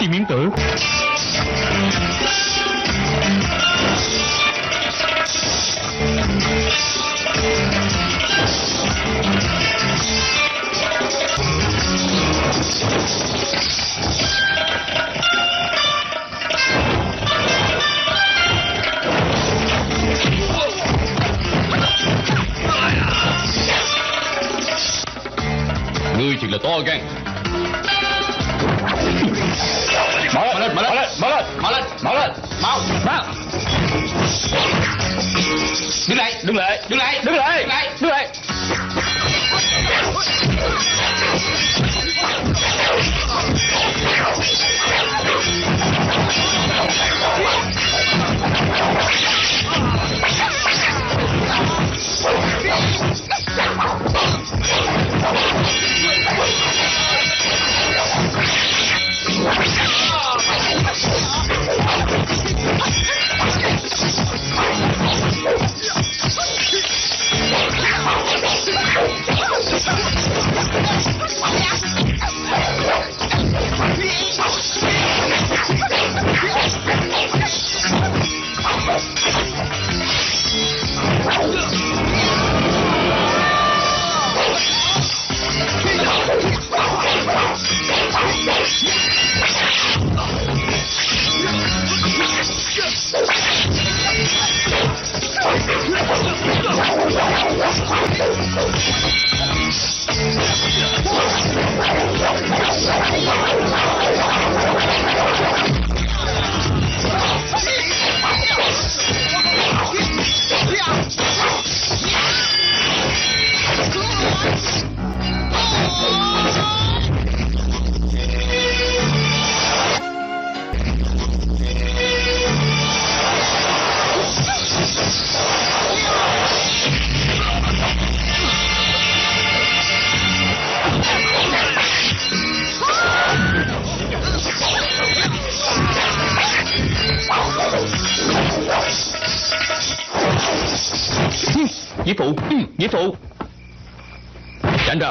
Kim Yến Tử. Ngươi thật là to gan. Đứng lại, đứng lại, đứng lại, đứng lại, đứng lại, đứng lại Nghĩa phụ Nghĩa phụ Chanda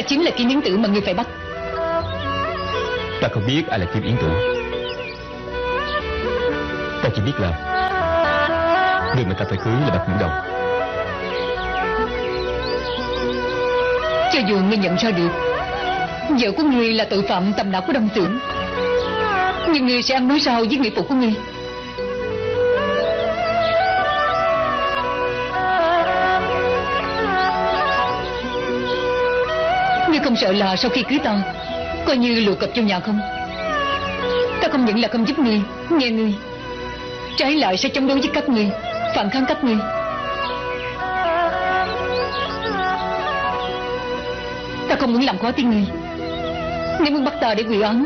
Ta chính là Kim Yến Tử mà người phải bắt. Ta không biết ai là Kim Yến Tử. Ta chỉ biết là Người mà ta phải cưới là Bạch Nguyễn Đồng. Cho dù ngươi nhận ra được Vợ của ngươi là tội phạm tầm não của đông tưởng Nhưng ngươi sẽ ăn nói sao với nghĩa phụ của ngươi Ngươi không sợ là sau khi cưới ta, Coi như lùa cập trong nhà không? Ta không những là không giúp ngươi Nghe ngươi Trái lại sẽ chống đối với các ngươi Phản kháng các ngươi Ta không muốn làm khó tiếng ngươi Nếu muốn bắt ta để quỷ án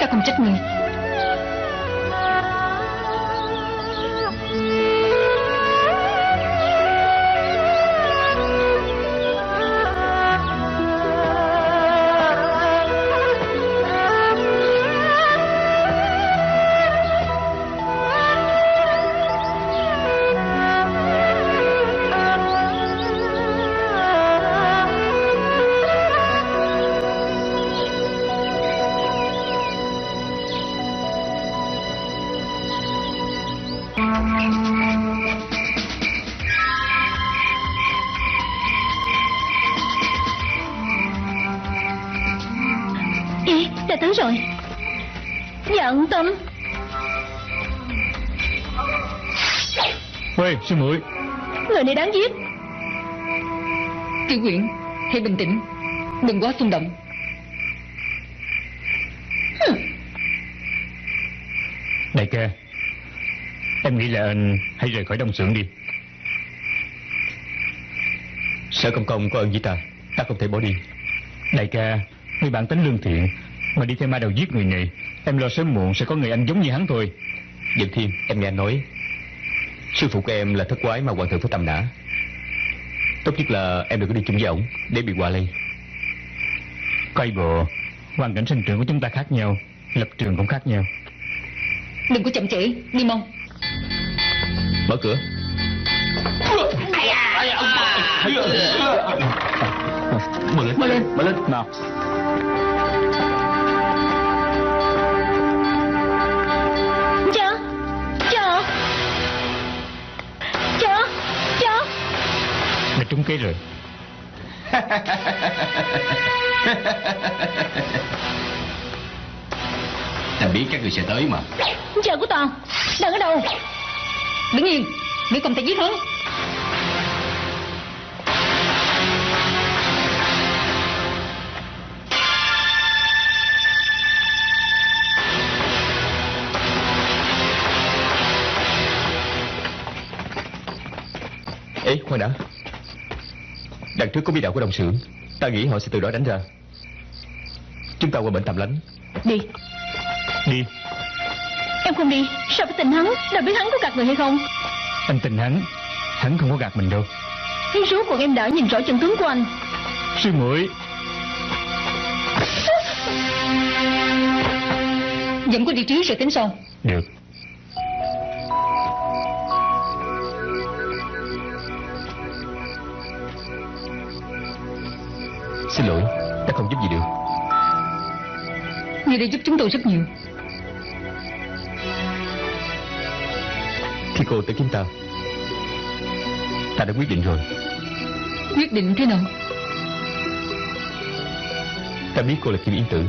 Ta không trách ngươi Nhận tâm. Ê, sư muội Người này đáng giết. Tiểu Quyển Hãy bình tĩnh. Đừng quá xung động. Đại ca Em nghĩ là anh hãy rời khỏi đông xưởng đi. Sở công công có ơn với ta Ta không thể bỏ đi. Đại ca Người bản tính lương thiện Mà đi theo ma đầu giết người này Em lo sớm muộn sẽ có người anh giống như hắn thôi. Dận Thiên em nghe anh nói. Sư phụ của em là thất quái mà hoàng thượng phải tầm nã. Tốt nhất là em đừng có đi chung với ổng Để bị hòa lây. Coi bộ Hoàn cảnh sinh trưởng của chúng ta khác nhau Lập trường cũng khác nhau. Đừng có chậm trễ Đi mau Mở cửa. Mở lên. Mở lên. Mở lên. Nào Kế rồi. Ta biết các người sẽ tới mà. Chó của ta Đang ở đâu? Đứng yên. Nếu không ta giết hắn. Ê khoan đã Đằng trước có bí đạo của đồng xưởng Ta nghĩ họ sẽ từ đó đánh ra. Chúng ta qua bệnh tầm lánh. Đi. Đi. Em không đi. Sao phải tình hắn? Đâu biết hắn có gạt người hay không? Anh tin hắn Hắn không có gạt mình đâu. Nhưng rốt cuộc em đã nhìn rõ chân tướng của anh. Sư muội. Dẫn cô đi trước rồi tính sau. Được Xin lỗi Ta không giúp gì được. Ngươi đã giúp chúng tôi rất nhiều. Khi cô tới kiếm ta Ta đã quyết định rồi. Quyết định thế nào? Ta biết cô là Kim Yến Tử.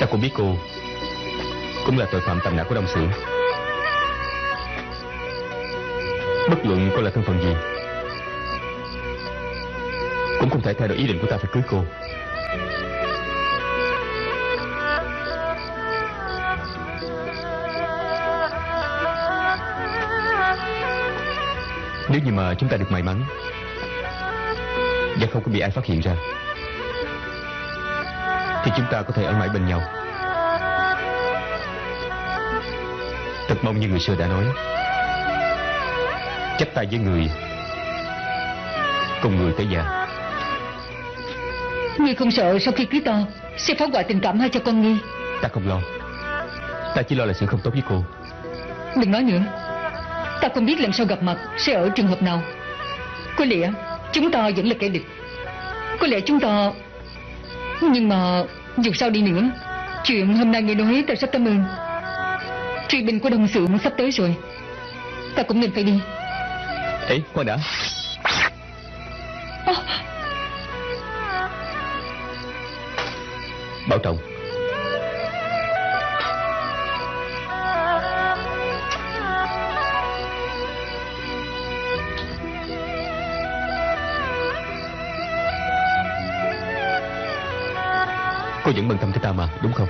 Ta cũng biết cô Cũng là tội phạm tầm nã của Đông Xưởng Bất luận cô là thân phận gì không thể thay đổi ý định của ta phải cưới cô. Nếu như mà chúng ta được may mắn, Và không có bị ai phát hiện ra, Thì chúng ta có thể ở mãi bên nhau. Thật mong như người xưa đã nói, Chấp tay với người Cùng người tới già. Ngươi không sợ sau khi cưới ta Sẽ phá hoại tình cảm hai cha con ngươi? Ta không lo. Ta chỉ lo là sự không tốt với cô. Đừng nói nữa. Ta không biết lần sau gặp mặt Sẽ ở trường hợp nào. Có lẽ chúng ta vẫn là kẻ địch. Có lẽ chúng ta Nhưng mà dù sao đi nữa Chuyện hôm nay nghe nói ta rất cảm ơn. Truy binh của đồng xưởng sắp tới rồi. Ta cũng nên phải đi. Ê khoan đã Bảo trọng. Cô vẫn bận tâm tới ta mà đúng không?